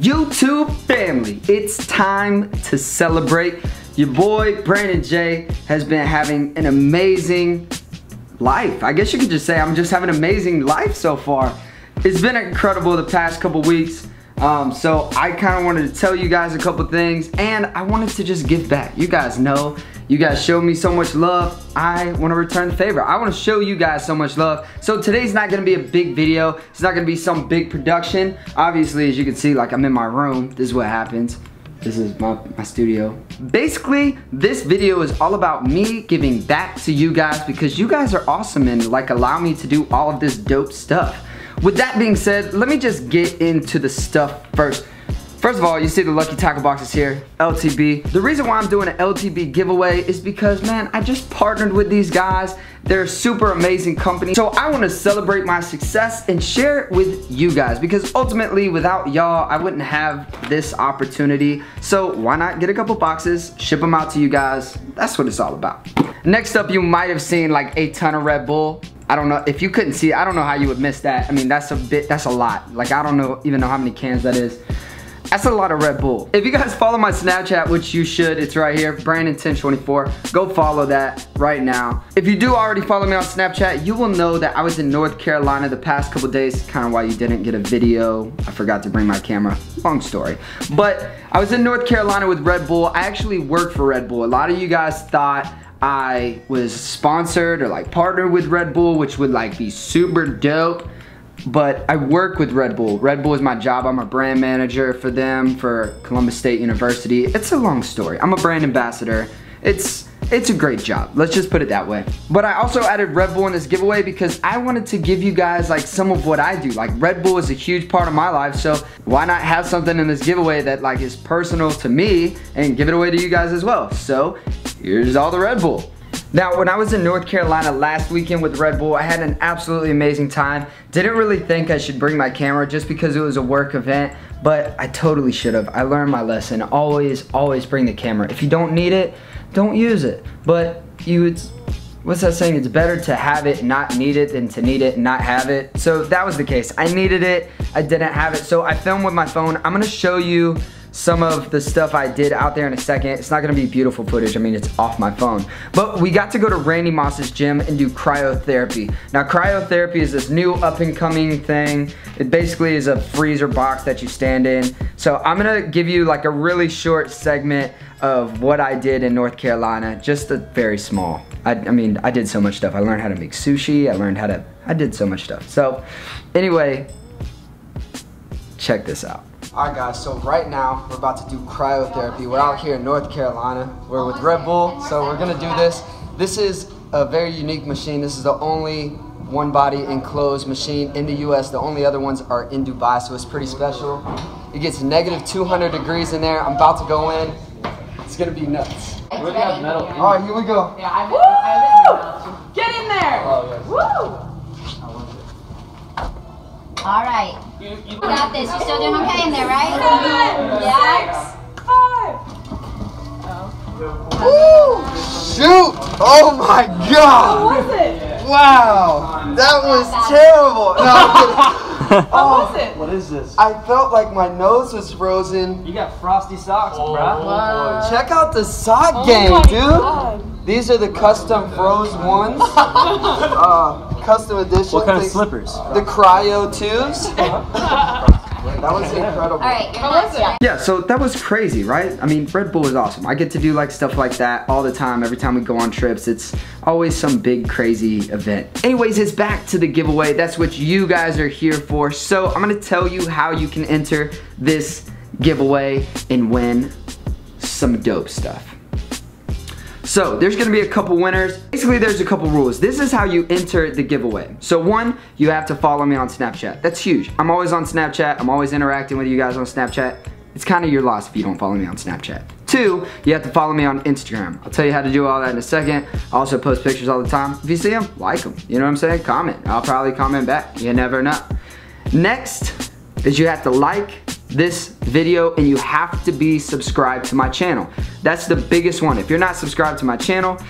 YouTube family, it's time to celebrate. Your boy Brandon J has been having an amazing life. I guess you could just say I'm just having an amazing life so far. It's been incredible the past couple weeks. Um, so I kind of wanted to tell you guys a couple things and I wanted to just give back. You guys know, you guys showed me so much love. I want to return the favor. I want to show you guys so much love. So today's not going to be a big video. It's not going to be some big production. Obviously, as you can see, like I'm in my room. This is what happens. This is my, my studio. Basically, this video is all about me giving back to you guys because you guys are awesome and like allow me to do all of this dope stuff. With that being said, let me just get into the stuff first. First of all, you see the lucky tackle boxes here, LTB. The reason why I'm doing an LTB giveaway is because, man, I just partnered with these guys. They're a super amazing company. So I wanna celebrate my success and share it with you guys because ultimately without y'all, I wouldn't have this opportunity. So why not get a couple boxes, ship them out to you guys. That's what it's all about. Next up, you might have seen like a ton of Red Bull. I don't know, if you couldn't see I don't know how you would miss that. I mean, that's a bit, that's a lot. Like, I don't know, even know how many cans that is. That's a lot of Red Bull. If you guys follow my Snapchat, which you should, it's right here, Brandon1024, go follow that right now. If you do already follow me on Snapchat, you will know that I was in North Carolina the past couple days, kind of why you didn't get a video. I forgot to bring my camera, long story. But I was in North Carolina with Red Bull. I actually worked for Red Bull. A lot of you guys thought I was sponsored or like partnered with Red Bull, which would like be super dope. But I work with Red Bull. Red Bull is my job. I'm a brand manager for them, for Columbus State University. It's a long story. I'm a brand ambassador. It's it's a great job. Let's just put it that way. But I also added Red Bull in this giveaway because I wanted to give you guys like some of what I do. Like Red Bull is a huge part of my life, so why not have something in this giveaway that like is personal to me and give it away to you guys as well. So here's all the Red Bull. Now, when I was in North Carolina last weekend with Red Bull, I had an absolutely amazing time. Didn't really think I should bring my camera just because it was a work event, but I totally should have. I learned my lesson. Always, always bring the camera. If you don't need it, don't use it. But you, it's, what's that saying? It's better to have it, and not need it, than to need it and not have it. So that was the case. I needed it, I didn't have it. So I filmed with my phone. I'm gonna show you some of the stuff I did out there in a second. It's not gonna be beautiful footage. I mean, it's off my phone. But we got to go to Randy Moss's gym and do cryotherapy. Now, cryotherapy is this new up and coming thing. It basically is a freezer box that you stand in. So I'm gonna give you like a really short segment of what I did in North Carolina, just a very small. I, I mean, I did so much stuff. I learned how to make sushi. I learned how to, I did so much stuff. So anyway, check this out. Alright guys, so right now we're about to do cryotherapy. We're out here in North Carolina. We're with Red Bull, so we're gonna do this. This is a very unique machine. This is the only one body enclosed machine in the US. The only other ones are in Dubai, so it's pretty special. It gets negative 200 degrees in there. I'm about to go in. It's gonna be nuts. We're gonna have metal. Alright, here we go. Yeah, I have it. Get in there! Oh, yes. Woo! All right. You, you You got this. You're still doing okay in there, right? Seven, Yeah. six, five. Oh. Woo! Shoot! Oh my God! What was it? Wow! That was terrible! No, I'm oh. was it? What is this? I felt like my nose was frozen. You got frosty socks, bro. Check out the sock Oh game, my dude. God. These are the custom froze ones. uh, custom edition. What kind of slippers? The cryo twos. that was incredible. All right. You're How was it? Yeah, so that was crazy, right? I mean, Red Bull is awesome. I get to do like stuff like that all the time. Every time we go on trips, it's always some big crazy event. Anyways, it's back to the giveaway. That's what you guys are here for. So I'm gonna tell you how you can enter this giveaway and win some dope stuff. So there's gonna be a couple winners. Basically, there's a couple rules. This is how you enter the giveaway. So one, you have to follow me on Snapchat. That's huge. I'm always on Snapchat. I'm always interacting with you guys on Snapchat. It's kind of your loss if you don't follow me on Snapchat. Two, you have to follow me on Instagram. I'll tell you how to do all that in a second. I also post pictures all the time. If you see them, like them. You know what I'm saying? Comment. I'll probably comment back. You never know. Next is you have to like this video and you have to be subscribed to my channel. That's the biggest one. If you're not subscribed to my channel,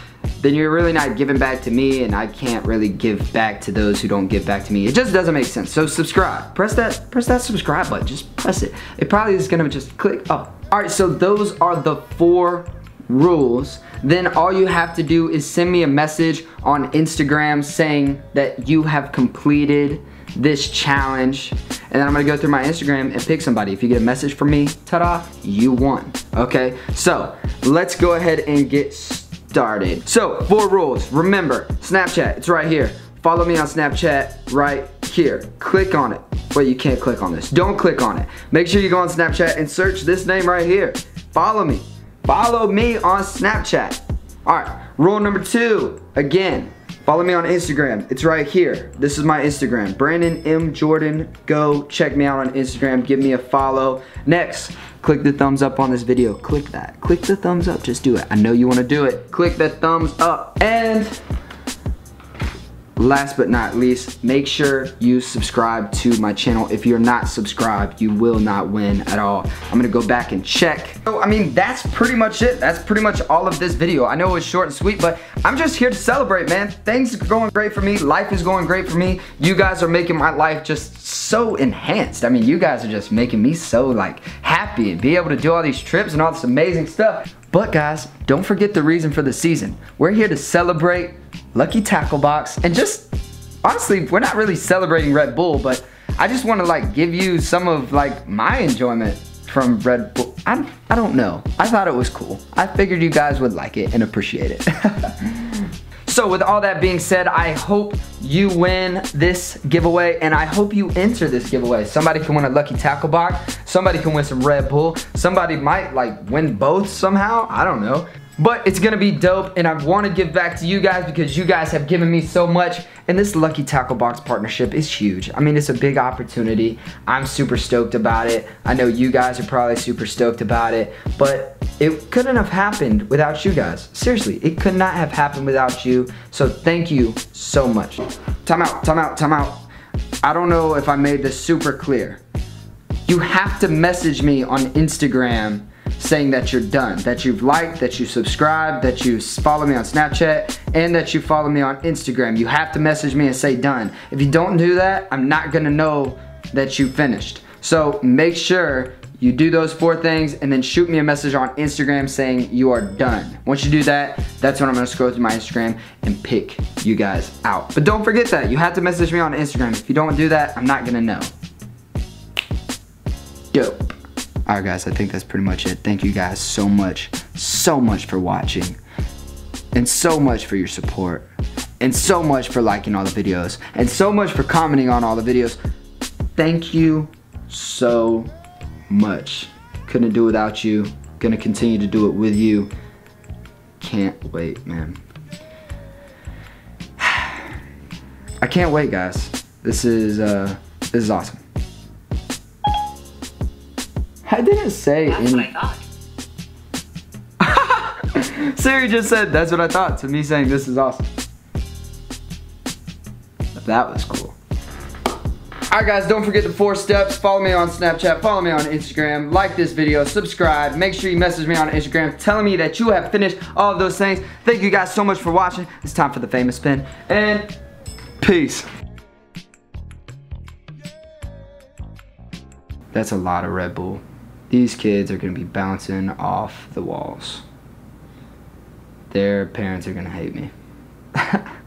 then you're really not giving back to me and I can't really give back to those who don't give back to me. It just doesn't make sense. So subscribe. Press that press that subscribe button. Just press it. It probably is gonna just click up. All right, so those are the four rules. Then all you have to do is send me a message on Instagram saying that you have completed this challenge and then I'm gonna go through my Instagram and pick somebody. If you get a message from me, ta-da, you won, okay? So, let's go ahead and get started. So, four rules. Remember, Snapchat, it's right here. Follow me on Snapchat right here. Click on it. Wait, you can't click on this. Don't click on it. Make sure you go on Snapchat and search this name right here. Follow me. Follow me on Snapchat. All right, rule number two, again, Follow me on Instagram. It's right here. This is my Instagram. Brandon M. Jordan. Go check me out on Instagram. Give me a follow. Next, click the thumbs up on this video. Click that. Click the thumbs up. Just do it. I know you want to do it. Click that thumbs up. And last but not least, make sure you subscribe to my channel. If you're not subscribed, you will not win at all. I'm gonna go back and check. So, I mean, that's pretty much it. That's pretty much all of this video. I know it was short and sweet, but I'm just here to celebrate, man. Things are going great for me. Life is going great for me. You guys are making my life just so enhanced. I mean, you guys are just making me so like happy and be able to do all these trips and all this amazing stuff. But guys, don't forget the reason for the season. We're here to celebrate Lucky Tackle Box and just, honestly, we're not really celebrating Red Bull, but I just wanna like give you some of like my enjoyment from Red Bull. I, I don't know. I thought it was cool. I figured you guys would like it and appreciate it. So with all that being said, I hope you win this giveaway and I hope you enter this giveaway. Somebody can win a lucky tackle box. Somebody can win some Red Bull. Somebody might like win both somehow. I don't know. But it's gonna be dope and I wanna give back to you guys because you guys have given me so much and this Lucky Tackle Box partnership is huge. I mean, it's a big opportunity. I'm super stoked about it. I know you guys are probably super stoked about it, but it couldn't have happened without you guys. Seriously, it could not have happened without you. So thank you so much. Time out, time out, time out. I don't know if I made this super clear. You have to message me on Instagram saying that you're done, that you've liked, that you subscribed, that you follow me on Snapchat, and that you follow me on Instagram. You have to message me and say done. If you don't do that, I'm not gonna know that you finished. So make sure you do those four things and then shoot me a message on Instagram saying you are done. Once you do that, that's when I'm gonna scroll through my Instagram and pick you guys out. But don't forget that, you have to message me on Instagram. If you don't do that, I'm not gonna know. Dope. Alright guys, I think that's pretty much it. Thank you guys so much, so much for watching. And so much for your support. And so much for liking all the videos. And so much for commenting on all the videos. Thank you so much. Couldn't do without you. Gonna continue to do it with you. Can't wait, man. I can't wait, guys. This is, uh, this is awesome. I didn't say That's any. what I thought. Siri just said that's what I thought to me saying this is awesome. That was cool. Alright guys, don't forget the four steps. Follow me on Snapchat, follow me on Instagram, like this video, subscribe. Make sure you message me on Instagram telling me that you have finished all of those things. Thank you guys so much for watching. It's time for the famous spin. And peace. That's a lot of Red Bull. These kids are gonna be bouncing off the walls. Their parents are gonna hate me.